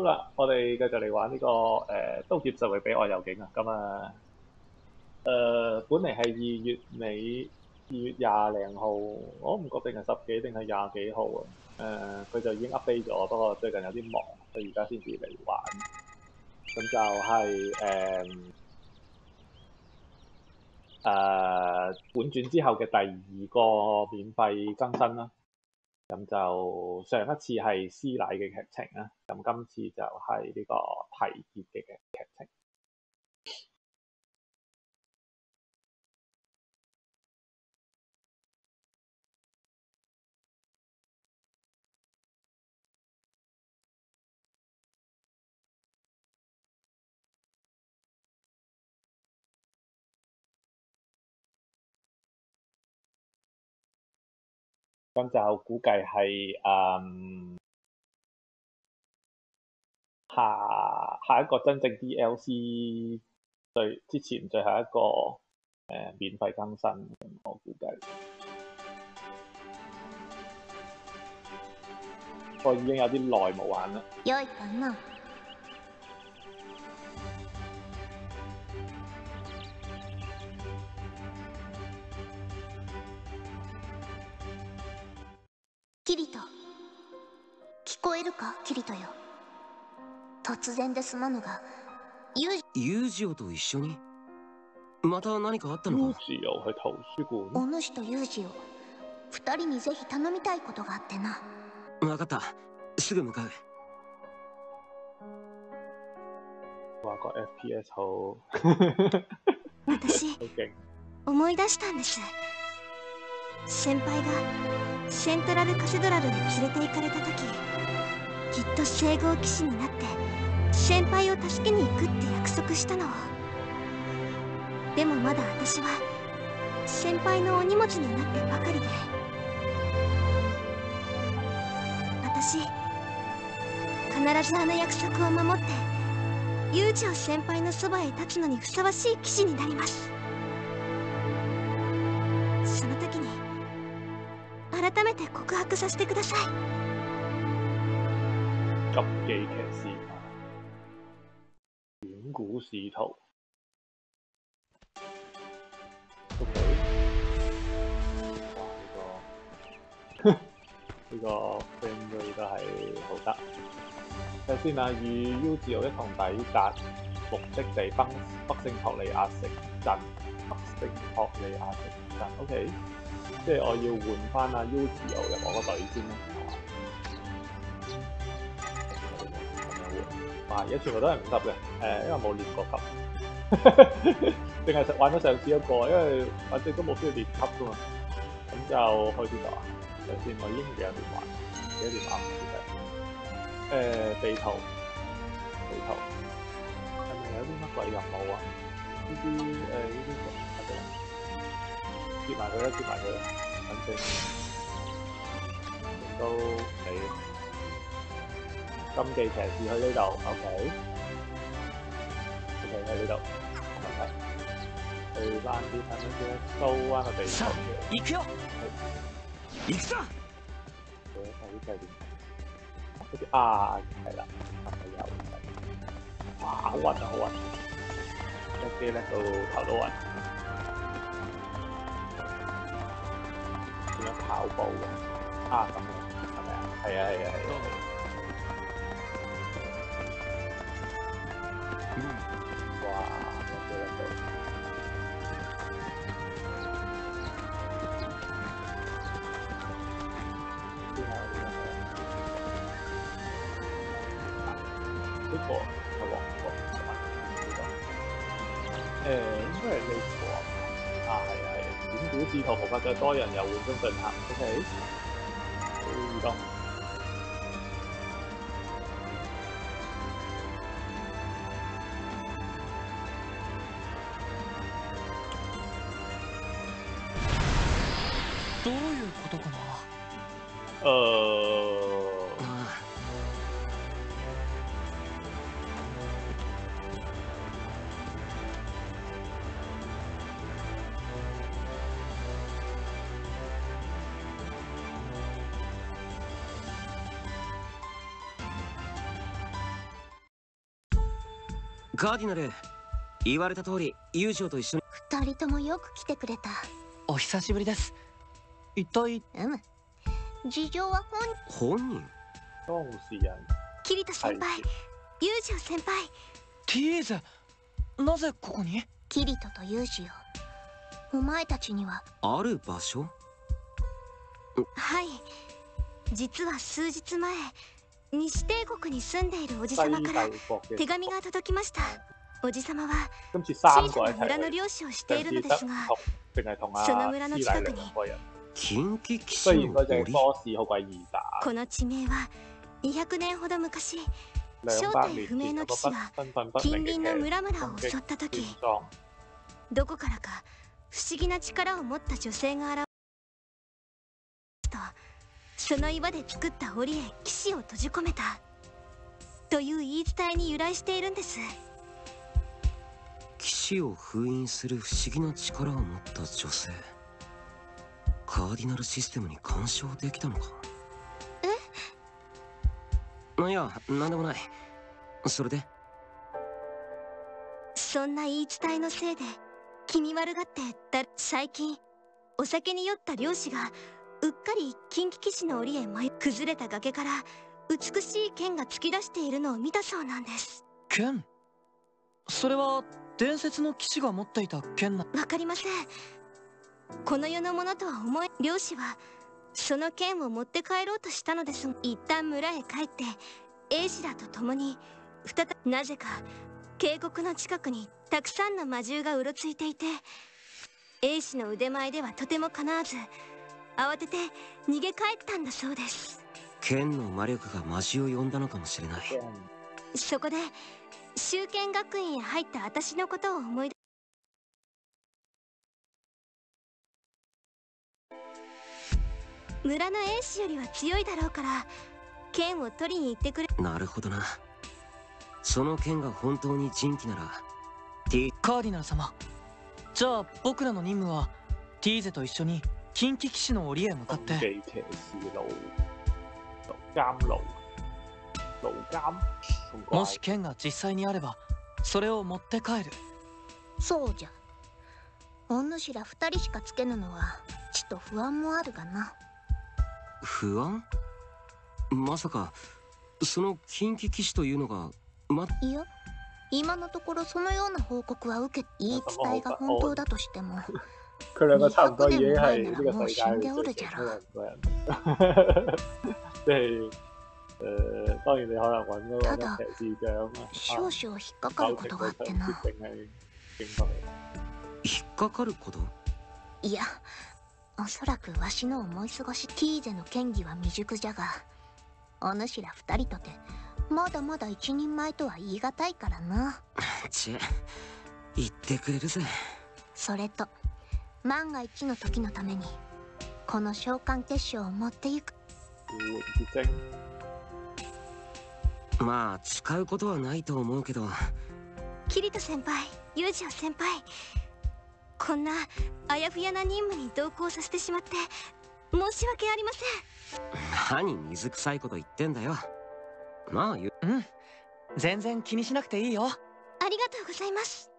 好啦，我哋繼續嚟玩呢、個誒、呃刀劍神域彼岸遊境啊！咁啊，誒、本嚟係二月尾，二月廿零號，我唔確定係十幾定係廿幾號啊。誒、佢就已經 update 咗，不過最近有啲忙，所以而家先至嚟玩。咁就係、誒誒本转之後嘅第二個免費更新啦。咁就上一次係師奶嘅劇情啦，咁今次就係呢個提結嘅劇劇情。咁就估計係誒下下一個真正 DLC 最之前最後一個誒、免費更新，我估計。我已經有啲耐冇玩啦。聞こえるかキリトよ。突然ですまぬがユーユージオと一緒に？また何かあったのか？お主とユージを二人にぜひ頼みたいことがあってな。分かった。すぐ向かう。話個 FPS 好私。思い出したんです。先輩がセントラルカセドラルに連れて行かれた時きっと聖号騎士になって先輩を助けに行くって約束したの。でもまだ私は先輩のお荷物になってばかりで。私必ずあの約束を守って悠長先輩のそばへ立つのにふさわしい騎士になります。その時に改めて告白させてください。急技騎士，遠古使徒。O.K. 哇！呢、個呢、個 frame rate 都係好得。睇下先啊，與 U 字路一同抵達目的地北北聖托利亞城鎮。北聖托利亞城鎮，O.K. 即係我要換翻阿 U 字路入我個隊先啦，係嘛？哇！而家全部都系五級嘅，誒、因为冇練過級，淨係玩咗上次一个，因为反正都冇需要练级噶嘛。咁就开始度啊？首先我已經唔記得點玩，幾多電話唔記得。誒、地圖，地圖係咪有啲乜鬼任务啊？呢啲诶呢啲係咪？接埋佢啦，接埋佢啦，反正都係。禁忌騎士去呢度，OK。OK 喺呢度，冇問題。去翻啲睇乜先，收翻個地圖さあ嘅。行くよ行くぞ佢睇呢隻點？好似啊，係啦，係咪有？哇，好暈啊，好暈！一機咧到頭都暈。點樣跑步嘅？啊咁樣係咪啊？係啊係啊係啊！ 遠古之徒無法再多人又換中進行，OK。好移動。どういうことかな誒、 カーディナル言われた通り友情と一緒に。二人ともよく来てくれた。お久しぶりです。一体うむ事情は本本人？當事人キリト先輩。ユージオ先輩。ティーゼなぜここに？キリトとユージオお前たちには。ある場所？はい。実は数日前西帝国に住んでいるおじ西様から手紙が届きました。おじ様は今次三小さな村の漁師をしているのですがその村の師近くに。近畿騎雖士この地名は200年ほど昔兩百年前有個不身份不近明隣の村々を襲った時どこからか不思議な力を持った女性が現れとその岩で作った檻へ騎士を閉じ込めた。という言い伝えに由来しているんです。騎士を封印する不思議な力を持った女性。カーディナルシステムに干渉できたのか？え？いやなんでもない。それで？そんな言い伝えのせいで気味悪がってだ最近お酒に酔った漁師がうっかり近畿騎士の檻へ迷い崩れた崖から美しい剣が突き出しているのを見たそうなんです。剣？それは伝説の騎士が持っていた剣なわかりません。この世のものとは思え漁師はその剣を持って帰ろうとしたのです。が一旦村へ帰って英氏らと共に再びなぜか渓谷の近くにたくさんの魔獣がうろついていて英氏の腕前ではとてもかなわず慌てて逃げ帰ったんだそうです。剣の魔力が魔獣を呼んだのかもしれない。そこで修剣学院へ入った私のことを思い出村の英士よりは強いだろうから剣を取りに行ってくれ。なるほどな。その剣が本当に人気なら T カーディナル様。じゃあ僕らの任務はティーゼと一緒に近畿騎士の檻へ向かって。競技騎士路牢監牢牢監咁怪もし剣が実際にあればそれを持って帰る。そうじゃ。お主ら二人しかつけぬのはちと不安もあるがな。不安？まさかその近畿騎士というのがまいや今のところそのような報告は受け言い伝えが本当だとしても佢兩個差唔多已經係呢個世界嘅最200強嘅兩個人，即係誒當然你可能揾嗰個咩騎士長啊，少々引っかかることがあってな引っかかることいやおそらくわしの思い過ごしティーゼの剣技は未熟じゃがお主ら二人とてまだまだ一人前とは言い難いからなちえ言ってくれるぜ。それと。万が一の時のためにこの召喚結晶を持っていく。まあ使うことはないと思うけど。キリト先輩ユージオ先輩こんなあやふやな任務に同行させてしまって申し訳ありません。何水臭いこと言ってんだよ。まあゆうん。全然気にしなくていいよ。ありがとうございます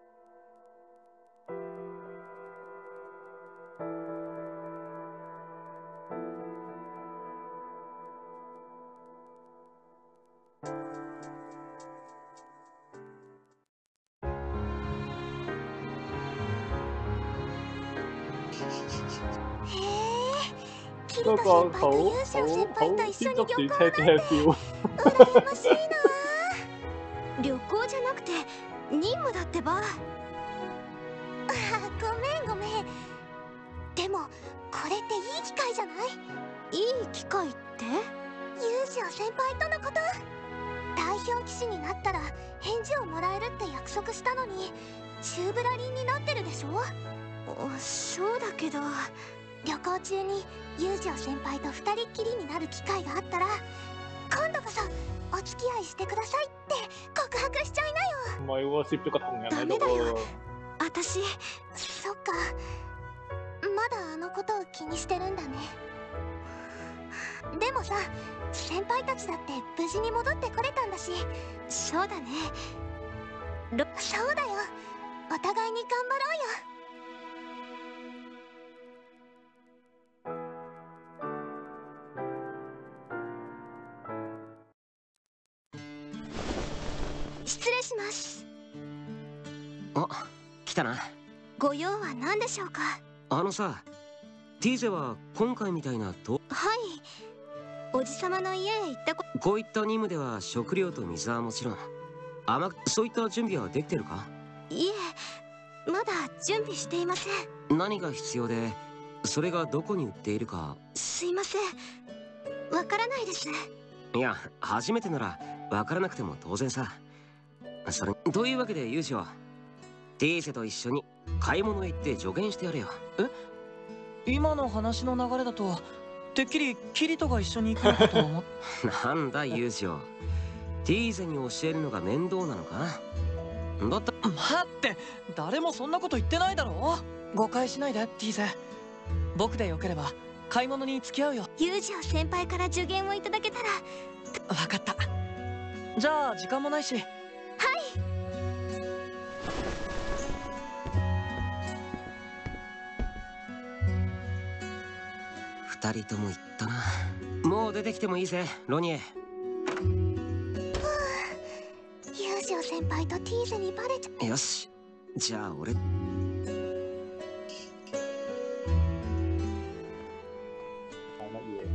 リト先輩とユージオ先輩と一緒に旅行鼠車車 feel，羨ましいな旅行じゃなくて任務だってばあごめんごめんでもこれっていい機会じゃないいい機会ってユージオ先輩とのこと代表騎士になったら返事をもらえるって約束したのに宙ぶらりんになってるでしょそうだけど。旅行中にユージオ先輩と二人っきりになる機会があったら今度こそお付き合いしてくださいって告白しちゃいなよ。唔係喎，攝咗個同人喺度喎。私そっか。まだあのことを気にしてるんだね。でもさ先輩たちだって無事に戻ってこれたんだし。そうだね。ろそうだよ。お互いに頑張ろうよします。あ来たな。ご用は何でしょうか？あのさティーゼは今回みたいなと。はい。おじさまの家へ行ったこ。こういった任務では食料と水はもちろん。甘くそういった準備はできてるか？いえまだ準備していません。何が必要でそれがどこに売っているか？すいません。わからないです。いや初めてなら分からなくても当然さそれ。というわけでユージをティーゼと一緒に買い物へ行って助言してやれよ。今の話の流れだとてっきりキリトが一緒に行くのかと思っ なんだユージをティーゼに教えるのが面倒なのか？だった待って誰もそんなこと言ってないだろ？誤解しないでティーゼ。僕でよければ買い物に付き合うよ。ユージオ先輩から助言をいただけたら。分かった。じゃあ時間もないし二人とも言ったな もう出てきてもいいぜロニエユージオ先輩とティーゼにバレちゃよしじゃあ俺係乜嘢？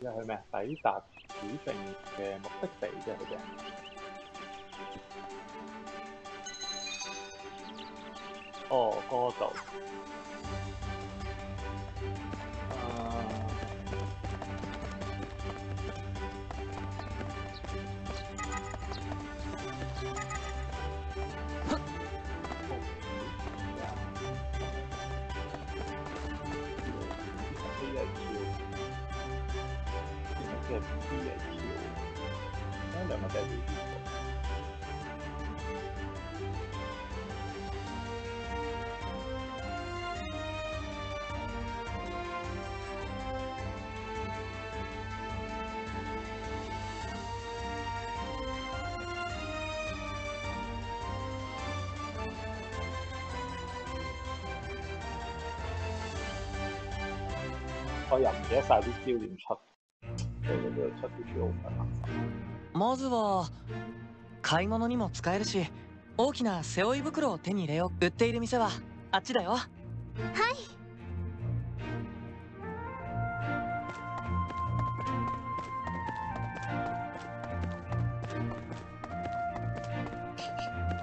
又係咩？抵達指定嘅目的地啫，佢哋。哦，嗰度。嘅 P 嚟跳，呢兩個都係要跳。我又唔記得晒啲招點出，所以呢度出啲招好困難。まずは買い物にも使えるし大きな背負い袋を手に入れよう売っている店はあっちだよ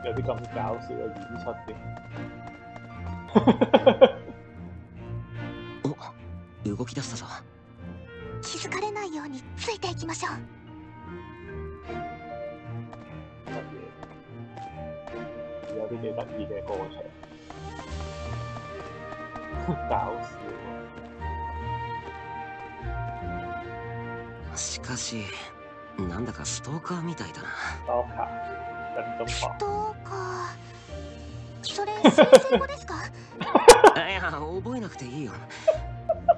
有啲咁搞笑嘅演出嘅。お動き出したぞについていきましょう？有啲幾得意嘅過程，搞笑 しかしなんだかストーカーみたいだな。多卡跟蹤狂。どうか。それ先生語ですか？いや覚えなくていいよ、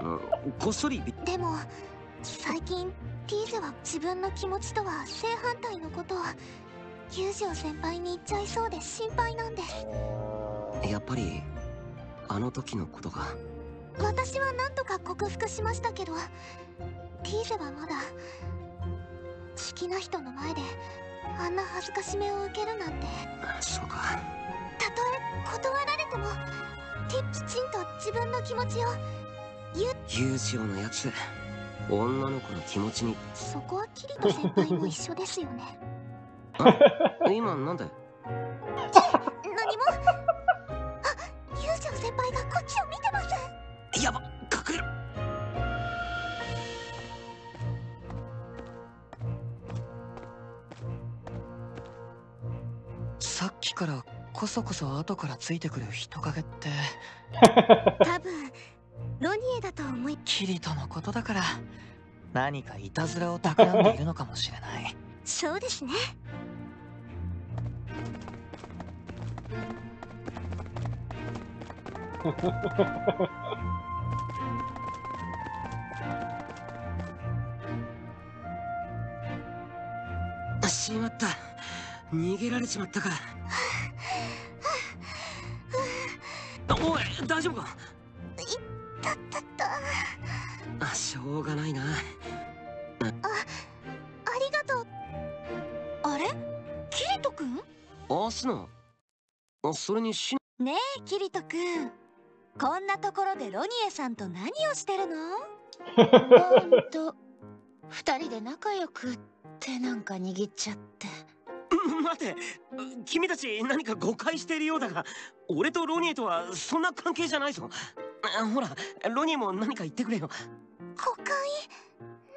うん、こっそりびでも最近ティーゼは自分の気持ちとは正反対のことをユージオ先輩に言っちゃいそうで心配なんです。誒やっぱりあの時のことが。私は何とか克服しましたけどティーゼはまだ好きな人の前であんな恥ずかしめを受けるなんて。そうか。たとえ断られてもききちんと自分の気持ちを友情のやつ女の子の気持ちに。そこはキリト先輩も一緒ですよね。今なんで何も。あユージオ先輩がこっちを見てます。やば隠れろさっきからこそこそ後からついてくる人影って。多 分ロニエだと思いキリトのことだから何かいたずらを企んでいるのかもしれない。そうですね。しまった。逃げられちまったか。おい大丈夫か？ょうがないな。ありがとう。あれ？キリトくんあすなあそれにしねえキリトくんこんなところでロニエさんと何をしてるの？ほんと。二人で仲良くってなんか握っちゃって。待て。君たち何か誤解しているようだが俺とロニエとはそんな関係じゃないぞ。あほらロニエも何か言ってくれよ誤解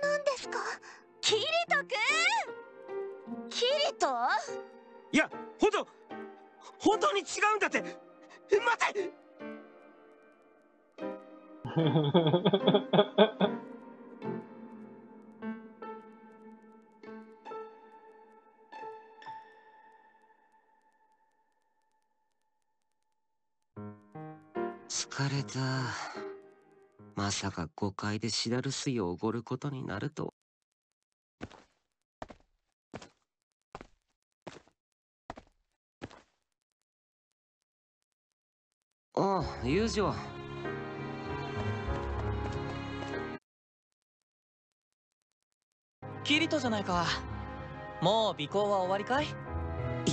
なんですか？キリトくんキリト？いや本当本当に違うんだって。待て！疲れたまさか誤解でシダル水をおごることになると。ああ友情。キリトじゃないか。もう尾行は終わりかい？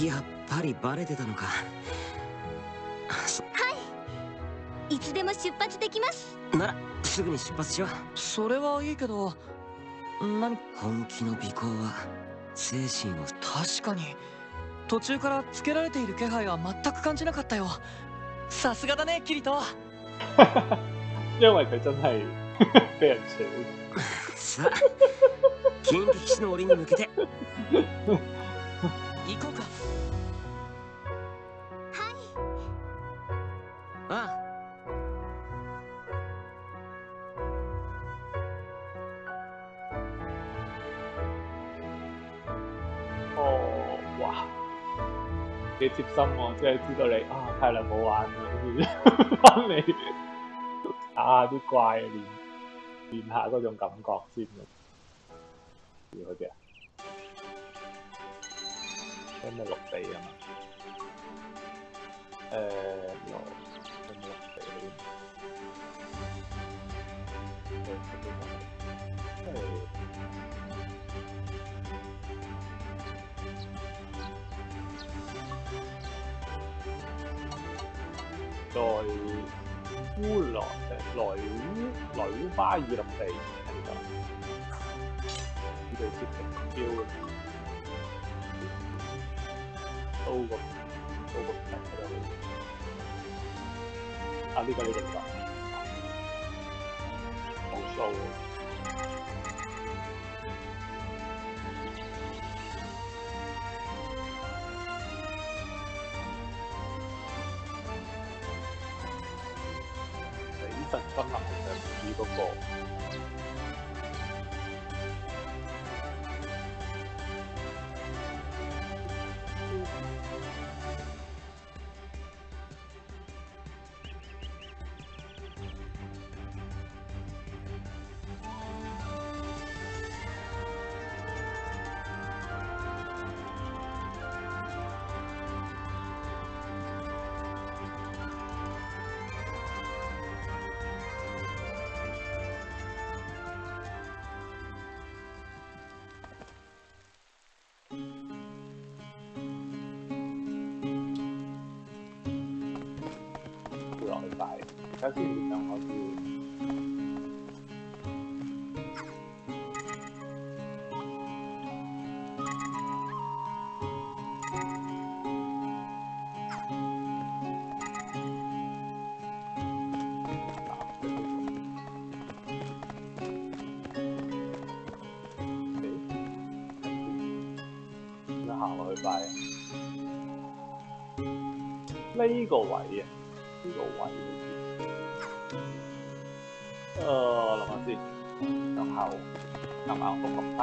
やっぱりバレてたのか。そいつでも出発できます。ならすぐに出発しよう。それはいいけど何本気の尾行は精神を。確かに途中からつけられている気配は全く感じなかったよ。さすがだねキリト。因為佢真係俾人笑。さあ金騎士の檻に向けて。行こうか幾貼心喎！即係知道你啊太耐冇玩啦，跟住翻嚟打下啲怪，練練下嗰種感覺先嘅。要嗰啲啊，有冇落地啊嘛？誒、有有冇落地？在烏來誒萊烏萊烏巴爾林地係呢度，呢度接平標嘅，刀個刀個平嗰度。啊！呢、個呢、個呢、個冇數擺，而家先至想開始。點樣行落去擺啊？呢個位啊！好似，誒諗下先，向後啱啱碌落山，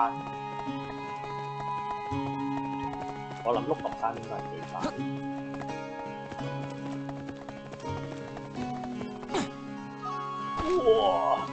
我諗碌落山應該係最快。哇！嗯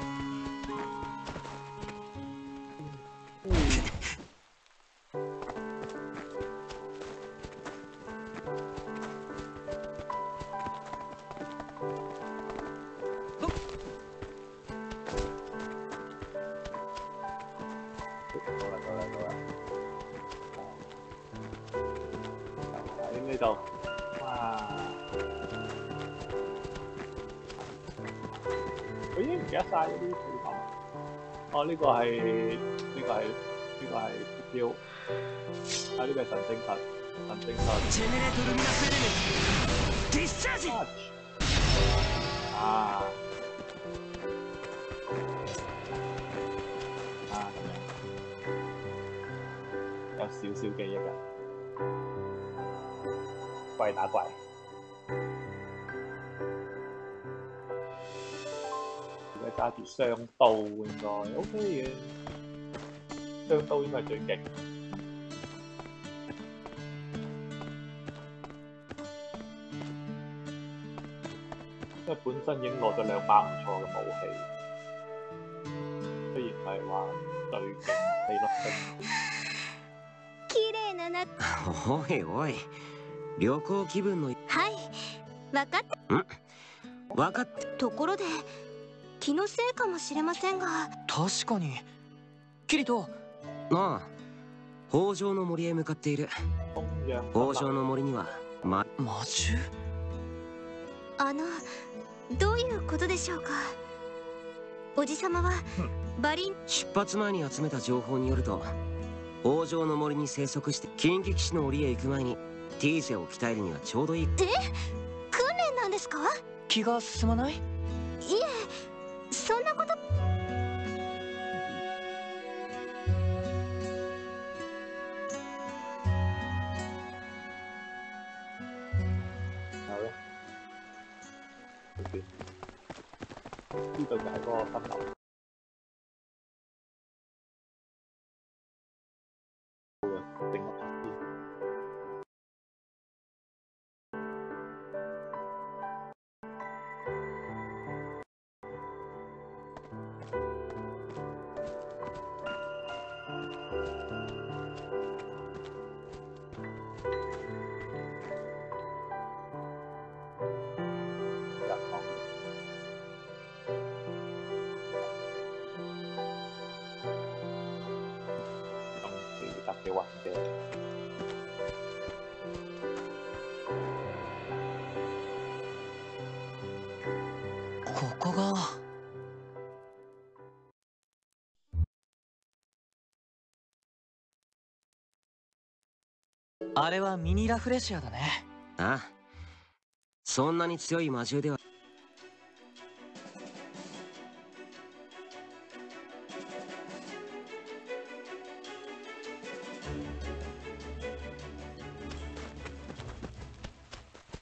雙刀應該 OK 嘅，雙刀應該係最勁。因為本身已經攞咗兩把唔錯嘅武器，雖然係話最勁四粒星，綺麗ななおいおい旅行気分のはい分かった分かってところで 気のせいかもしれませんが。確かに。キリト。なあ。北条の森へ向かっている。北条の森にはま魔獣？あのどういうことでしょうか？おじさまはバリン出発前に集めた情報によると北条の森に生息して近畿騎士の檻へ行く前にティーゼを鍛えるにはちょうどいい。訓練なんですか？気が進まない？そんなここが。あれはミニラフレシアだね。ああ。そんなに強い魔獣では。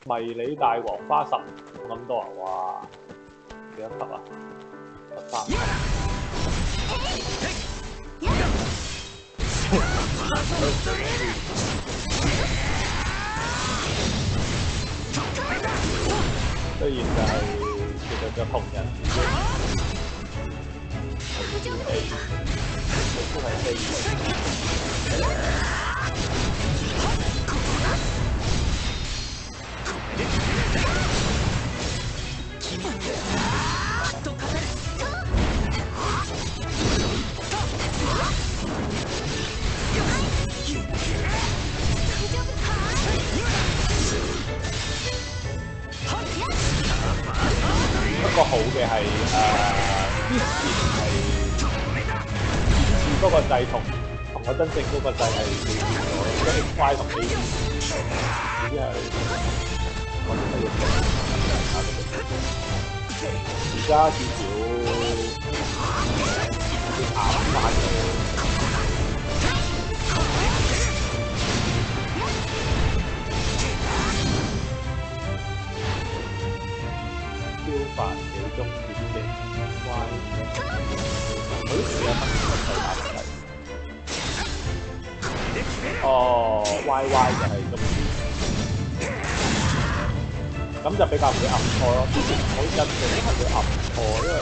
迷你大黃花十咁多啊！哇，幾多級啊？十三級。雖然就係其實就同人係 A，都不過好嘅係誒，之前係嗰個掣同同我真正嗰個掣係調轉咗，即係 X Y 同 A 呢啲係我哋係要而家至少要硬翻嘅。中意嘅 Y，佢都有乜乜打出嚟。哦，Y Y 就係中意，咁就比較唔會暗錯咯。之前好印象都係會暗錯，因為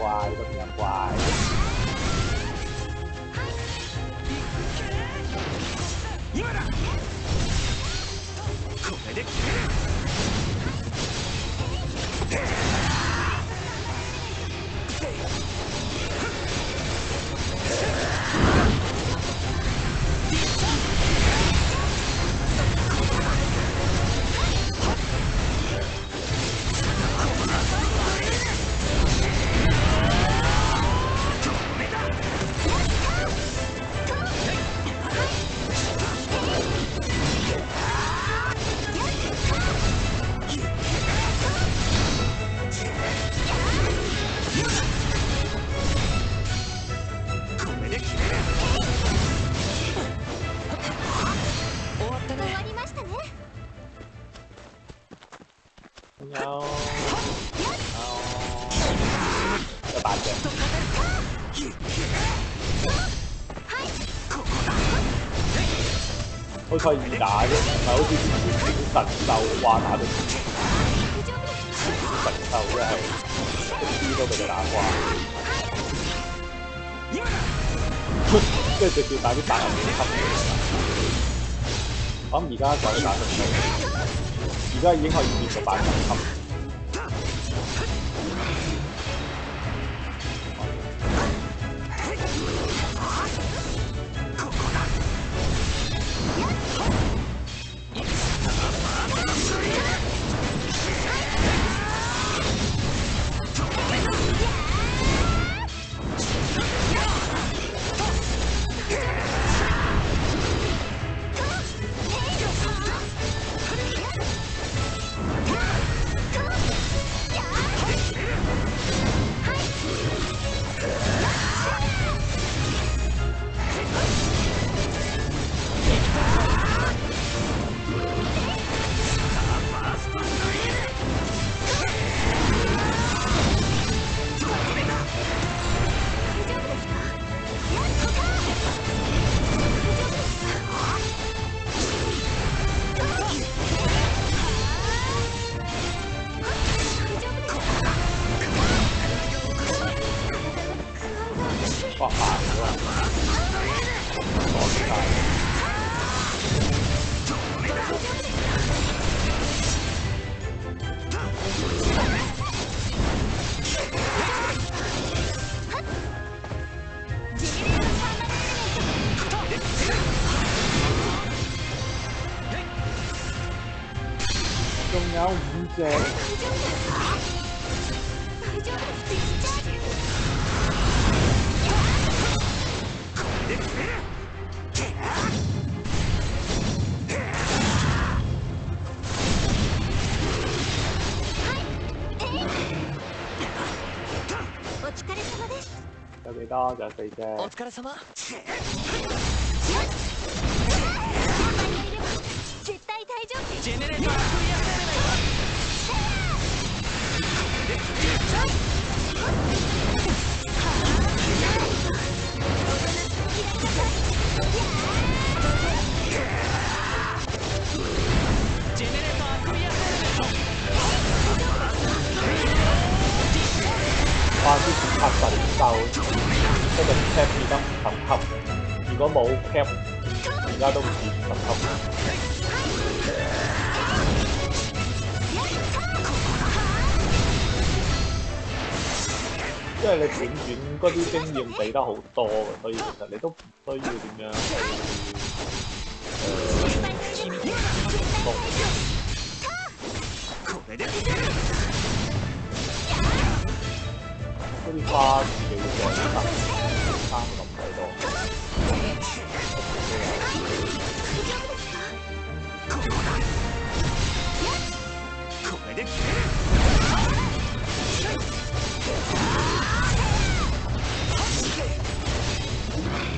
fly, let me unfly. Yeah. 神獸話打到神獸真係一啲都俾佢打瓜，即係直接打啲大人五級嘅。我諗而家就打到而家已經可以變到八十級。哇有幾多？仲有四隻。お疲れ様絶対大丈夫ジェネレータークリアせジ哇！之前拍神獸，即係 cap 變得十級，如果冇 cap，而家都唔止十級。因為你短短嗰啲經驗俾得好。多嘅，所以其實你都唔需要點樣去誒動これで嗰啲花自己嘅得三咁鬼多。これで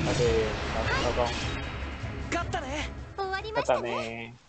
我哋收工，勝ったね終わりましたね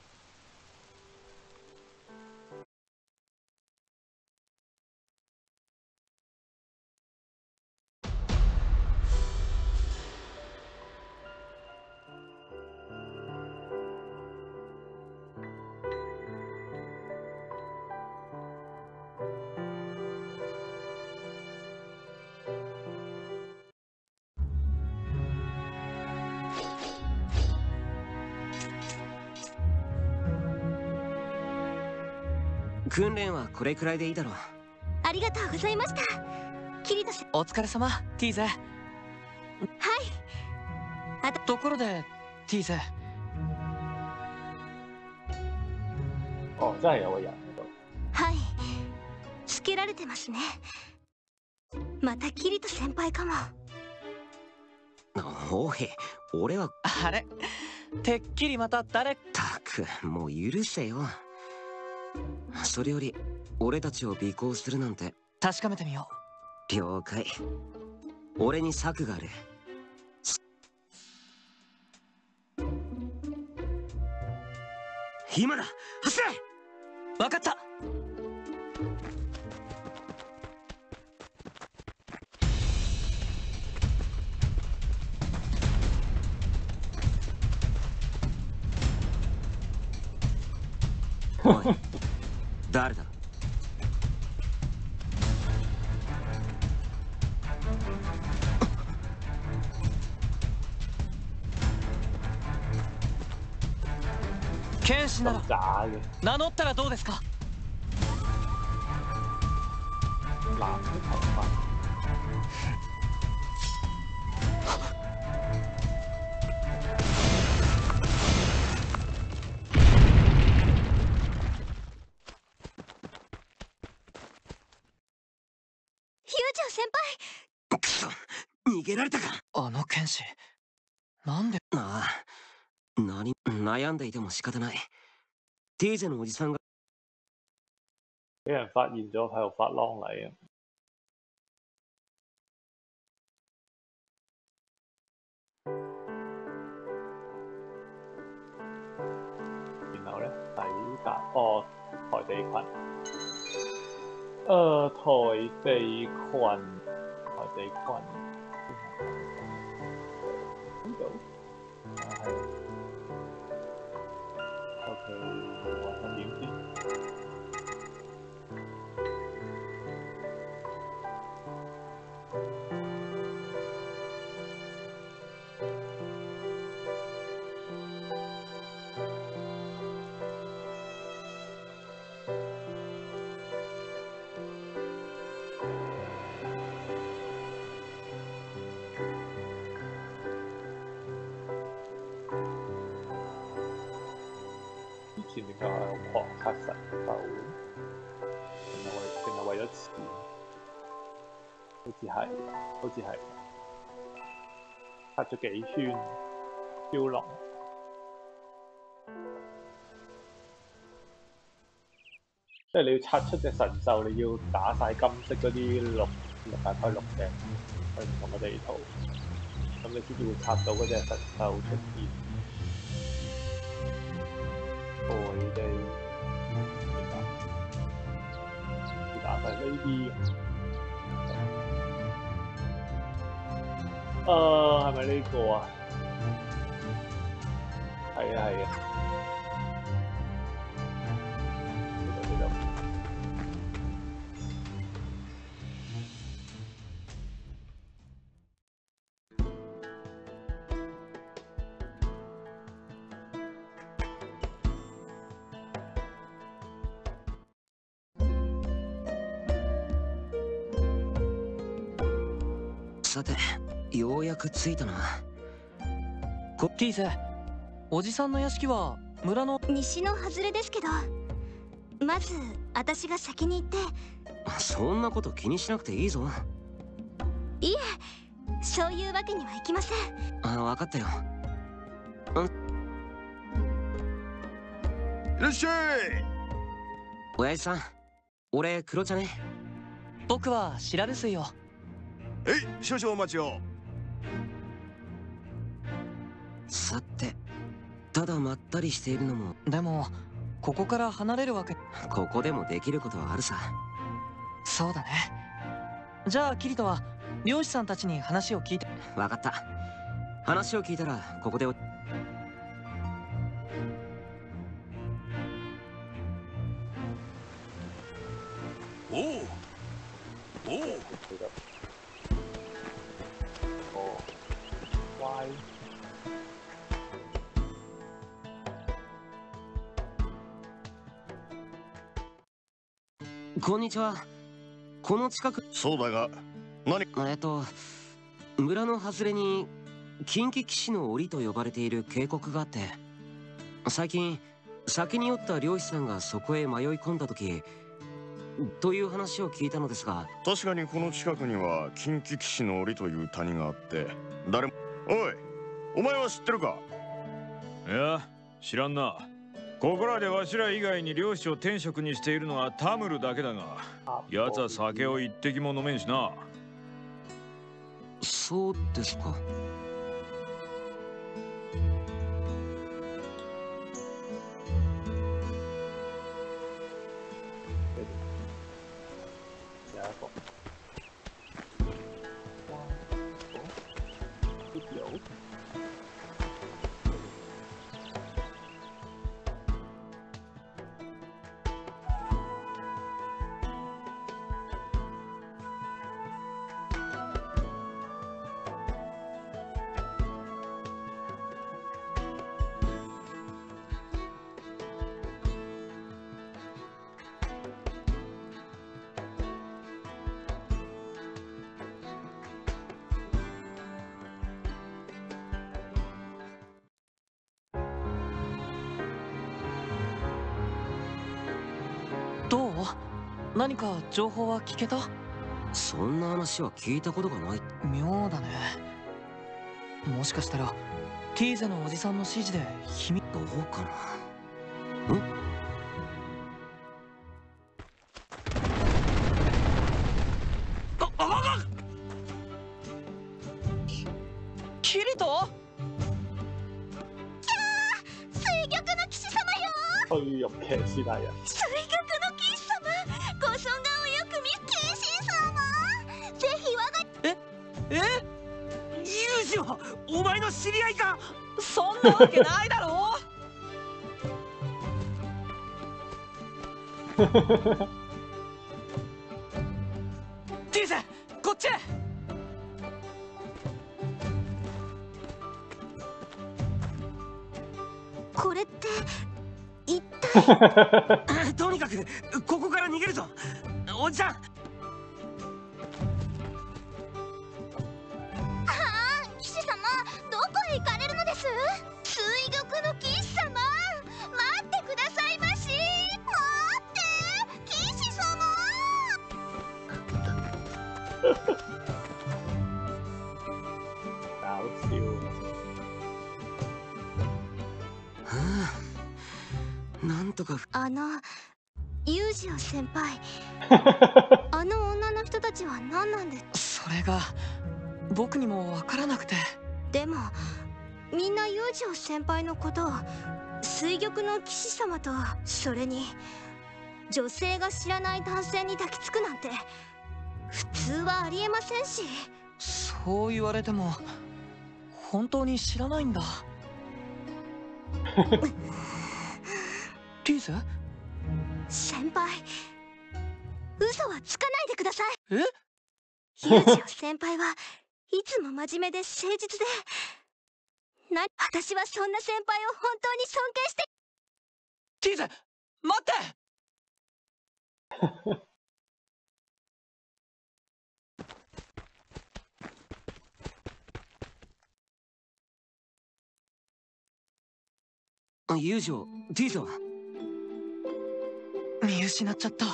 訓練はこれくらいでいいだろう。ありがとうございました。キリトしお疲れ様ティーゼ。はい。あと。ところでティーゼ。哦，真係有個人喺度。はい。つけられてますね。またキリト先輩かも。おい俺は。あれ？てっきりまた誰？たくもう許せよそれより俺たちを尾行するなんて。確かめてみよ了解。俺に策がある。今だ！走れ！うわかった。おい誰だ？剣士なら，名乗ったらどうですか？逃げられたか。あの剣士なんで？ああ何悩んでいても仕方ない。ティーゼのおじさんが。俾人發現咗喺度發啷嚟啊！然後咧抵達哦台地群，誒、台地群，台地群似係，好似係刷咗幾圈超龍。即係你要刷出隻神獸，你要打晒金色嗰啲綠綠大概綠嘅去唔同嘅地圖，咁你先至會刷到嗰隻神獸出現。誒係咪呢個啊？係啊係啊，く着いたな。ティーゼおじさんの屋敷は村の西の外れですけどまず私が先に行って。そんなこと気にしなくていいぞ。そういうわけにはいきません。あ分かったよ。いらっしゃい。親父さん俺黒茶ね。僕は白留水をえい少々お待ちをさてただまったりしているのも。でもここから離れるわけ。ここでもできることはあるさ。そうだね。じゃあキリトは漁師さんたちに話を聞いて。分かった。話を聞いたらここでおおう。おこんにちは。この近く。そうだが何えっと村の外れに近畿騎士の檻と呼ばれている渓谷があって最近酒に酔った漁師さんがそこへ迷い込んだ時という話を聞いたのですが確かにこの近くには近畿騎士の檻という谷があって誰もおいお前は知ってるか？いや知らんなここらでわしら以外に漁師を天職にしているのはタムルだけだが啊奴は酒を一滴も飲めんしな。そうですか。情報は聞けた？そんな話は聞いたことがない。妙だね。もしかしたらティーゼのおじさんの指示で秘密どうかな？キリト水玉の騎士様よ推玉騎士大人。水玉なわけないだろ。ティーゼこっちへ。これって一体？様とそれに女性が知らない男性に抱きつくなんて普通はありえませんしそう言われても本当に知らないんだ リーゼ先輩嘘はつかないでください。え？ユージオ先輩はいつも真面目で誠実で。な私はそんな先輩を本当に尊敬してテ ィーゼ待って！あユージをティーゼは？見失っちゃった。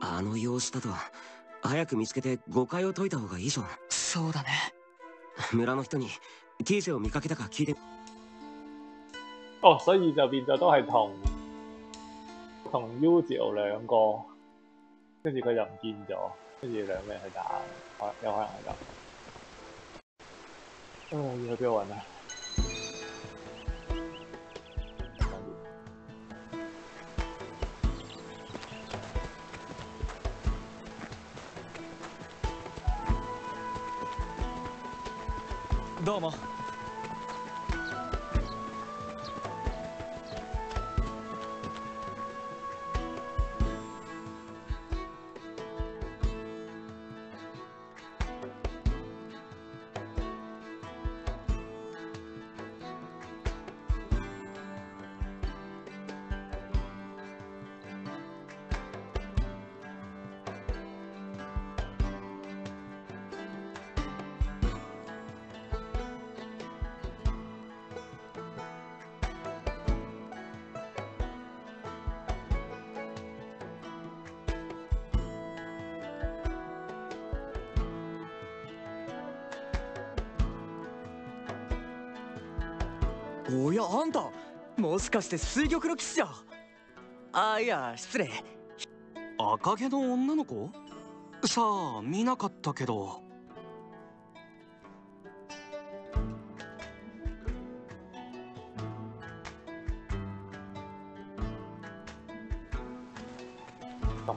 あの様子だと早く見つけて誤解を解いた方がいいぞそうだね。村の人にティーゼを見かけたか聞いて。哦，所以就變咗都係同同 Uzi 兩個，跟住佢就唔見咗，跟住兩個人去打，可有可能係咁。啊，要去邊度揾啊？どうも おやあんたもしかして水玉の騎士じゃ。あいや失礼。赤毛の女の子？さあ見なかったけど。聊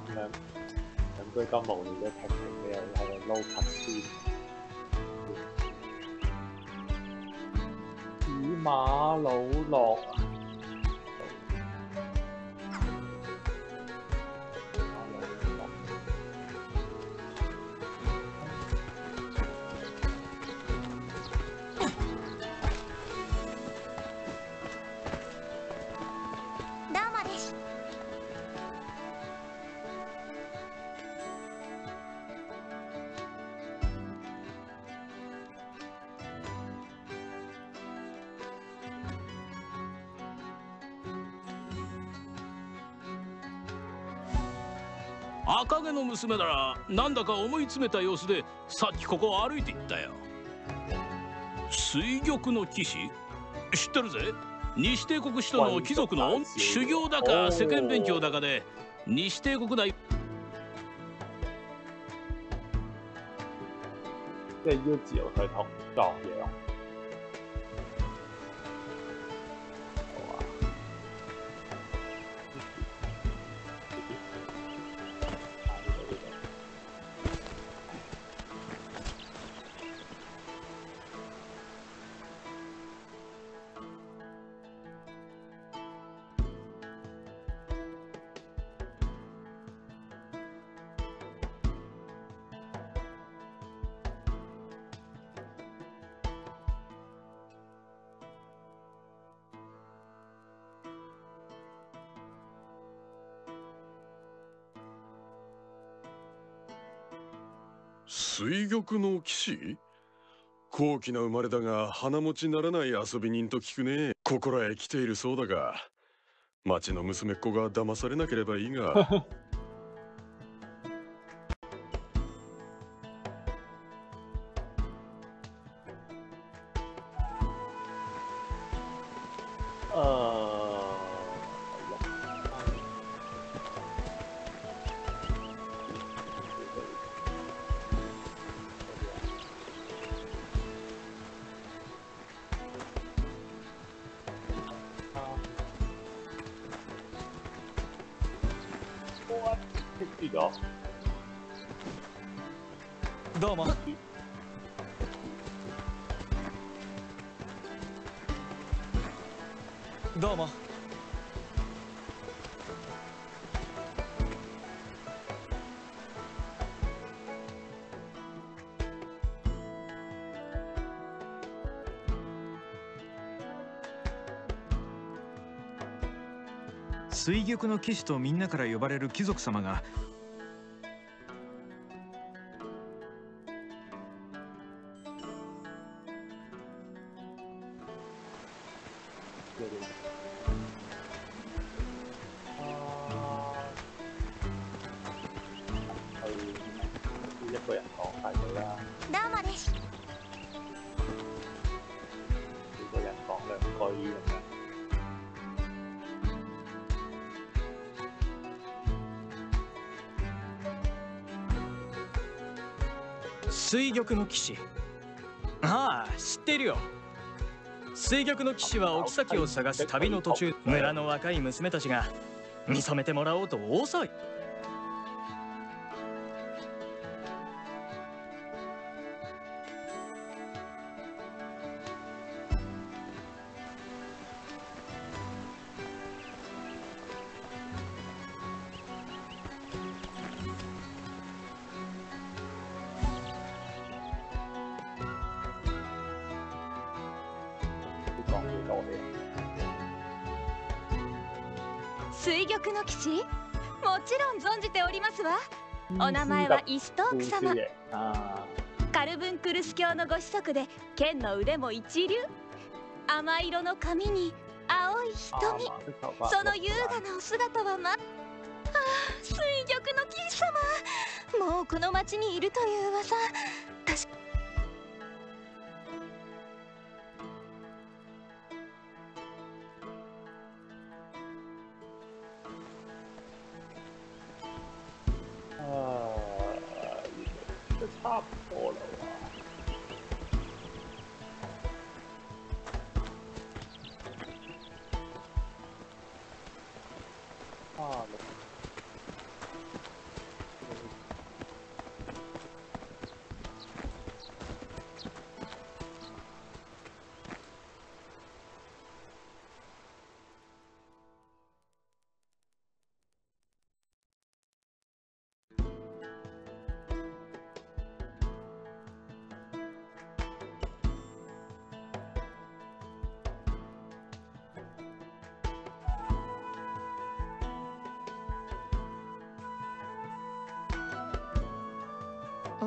嘅劇情，你又喺度撈拍先。Lũ! 娘ならなんだか思い詰めた様子でさっきここを歩いていったよ。水玉の騎士？知ってるぜ。西帝国使徒の貴族の修行だか世間勉強だかで西帝国内。即係要自由去同撞嘢水玉の騎士？高貴な生まれだが鼻持ちならない遊び人と聞くね。ここらへ来ているそうだが町の娘っ子が騙されなければいいが。の騎士とみんなから呼ばれる貴族様がの騎士。ああ知ってるよ。水玉の騎士はお妃を探す旅の途中村の若い娘たちが見初めてもらおうと大騒ぎ。お名前はイストーク様。あカルブンクルス教のご子息で剣の腕も一流。甘色の髪に青いー瞳その優雅なお姿はまああ水玉の騎士様。もうこの町にいるという噂这差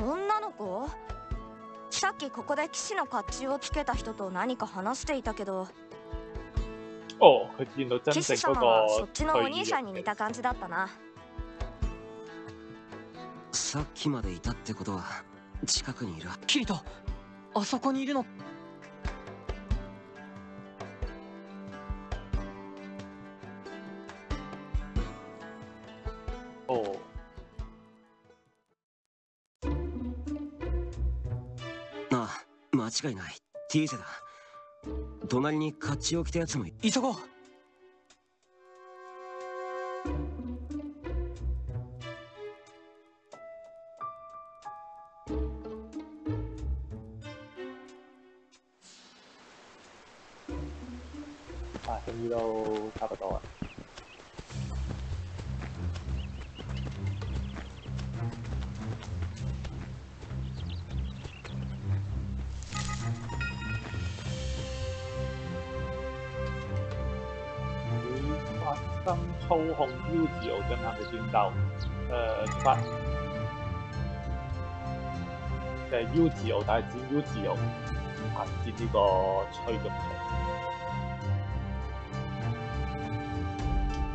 女の子？さっきここで騎士の甲冑をつけた人と何か話していたけど。哦，佢見到真騎士正嗰様はそ個っちのお兄さんに似た感じだったな。さっきまでいたってことは近くにいる。キリトあそこにいるの。お違いない。ティーゼだ隣に甲冑を着たやつもい急ごう。發生操控 U 字路進行嘅戰鬥，誒、出發，即係 U 字路大戰 U 字路，行戰呢個催肉場。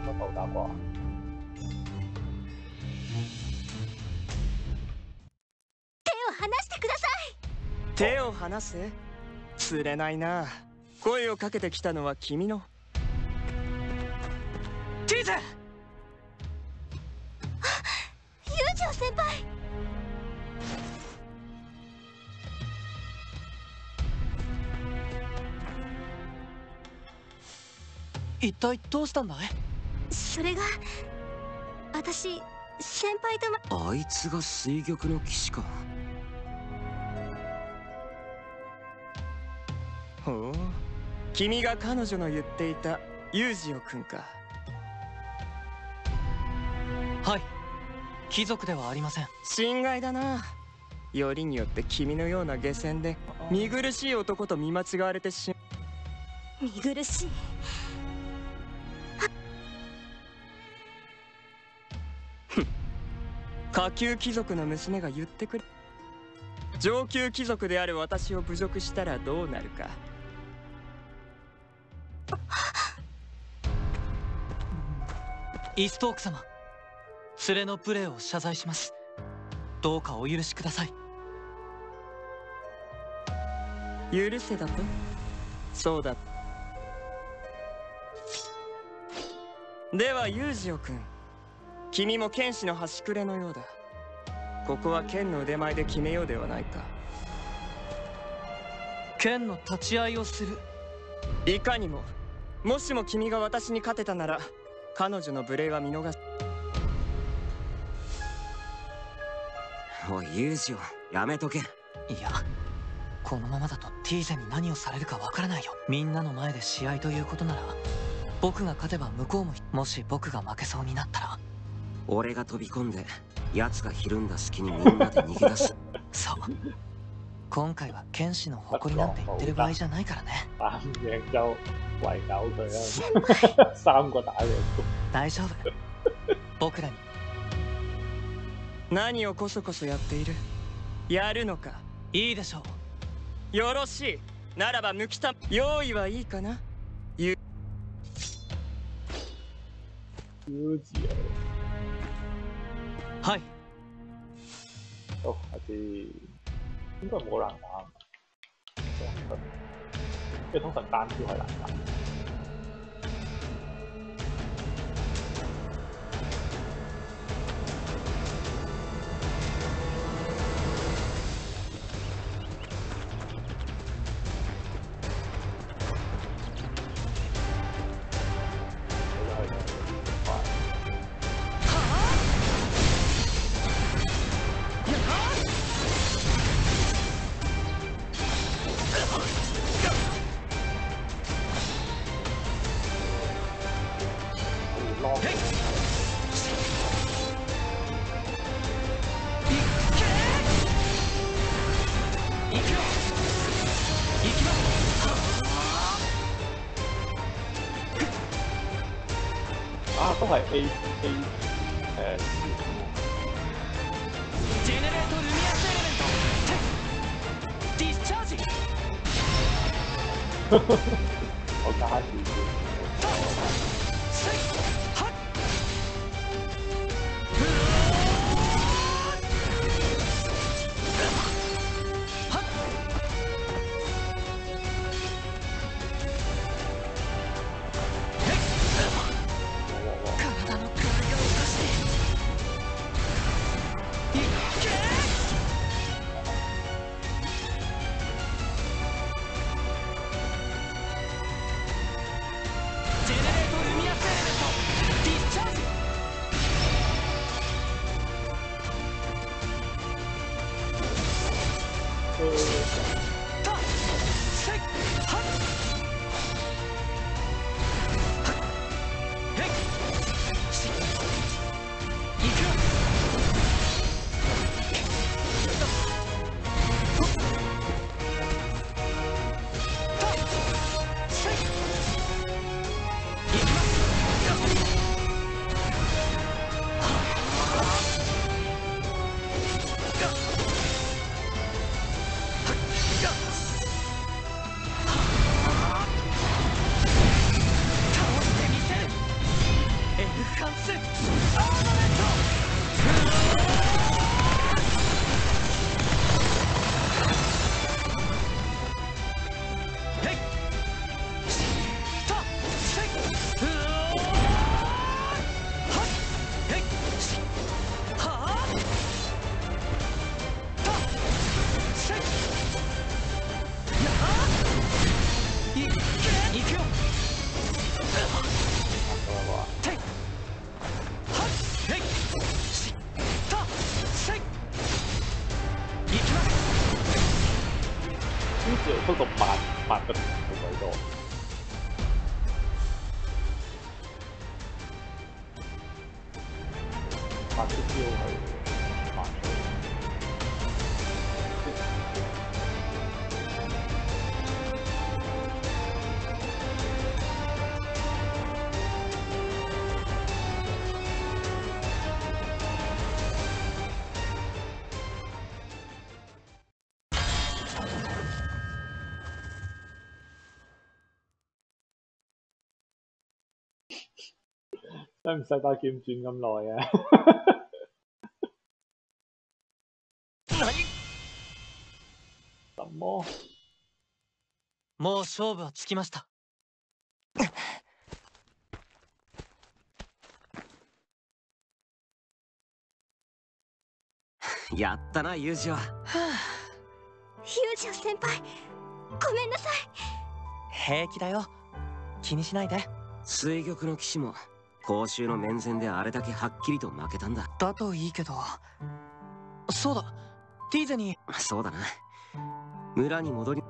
乜冇打過啊？手を離してください手を離せ釣れないな声をかけてきたのは君のティーゼ友情先輩。一体どうしたんだい？それが私先輩とまあいつが水玉の騎士か。ほう。君が彼女の言っていたユージオ君かはい。貴族ではありません。心外だな。よりによって君のような下船で見苦しい男と見間違われてし見苦しい？下級貴族の娘が言ってくる上級貴族である私を侮辱したらどうなるか。イーストーク様連れのプレーを謝罪します。どうかお許しください。許せだと？そうだ。ではユージオ君君も剣士の端くれのようだ。ここは剣の腕前で決めようではないか。剣の立ち会いをする。いかにももしも君が私に勝てたなら彼女の無礼は見逃すおいユージをやめとけいやこのままだとティーゼに何をされるかわからないよ。みんなの前で試合ということなら僕が勝てば向こうももし僕が負けそうになったら。俺が飛び込んで奴がひるんだ隙にみんなで逃げ出す。そう。今回は剣士の誇りなんて言ってる場合じゃないからね。大丈夫。僕らに何をこそこそやっている？やるのか？いいでしょう。よろしい。ならば抜きた用意はいいかな？路，はい。都下次應該冇難打，即係通常單挑係難打。啊，都係 A A 誒、ジェネレートルミアスエレメント。ディスチャージ使唔使把劍轉咁耐啊？什麼？もう勝負はつきましたやったなユージはユージオ先輩ごめんなさい平気だよ気にしないで水玉の騎士も公衆の面前であれだけはっきりと負けたんだ。だといいけど。そうだ。ティーゼに。そうだな。村に戻り。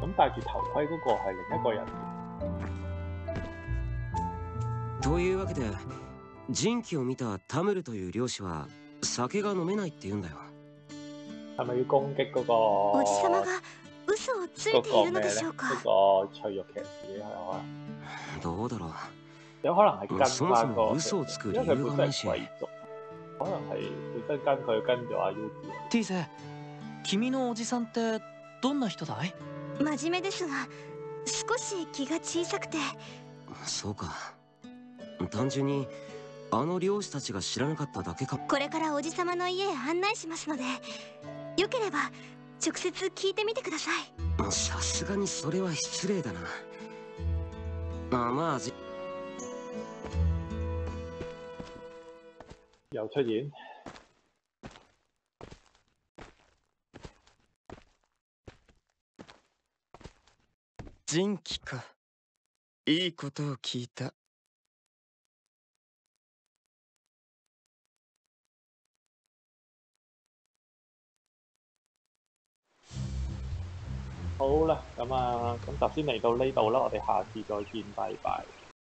咁戴住頭盔嗰個係另一個人。というわけで人気を見たタムルという漁師は酒が飲めないって言うんだよ係咪要攻擊嗰個おじさまが嘘をつい嗰ているの？でしょうか？嗰個脆弱騎士咧，係可能どうだろう有可能係跟そもそ翻個，も嘘をつく理因為佢由が本身な可能係本身跟佢跟咗阿 U 字。ティーゼ君のおじさんってどんな人だい真面目ですが少し気が小さくてそうか単純にあの漁師たちが知らなかっただけか。これからおじさまの家へ案内しますのでよければ直接聞いてみてください。さすがにそれは失礼だな。あまあじ。又出現，人気か。いいことを聞いた好啦，咁啊，咁首先嚟到呢度啦，我哋下次再见，拜拜。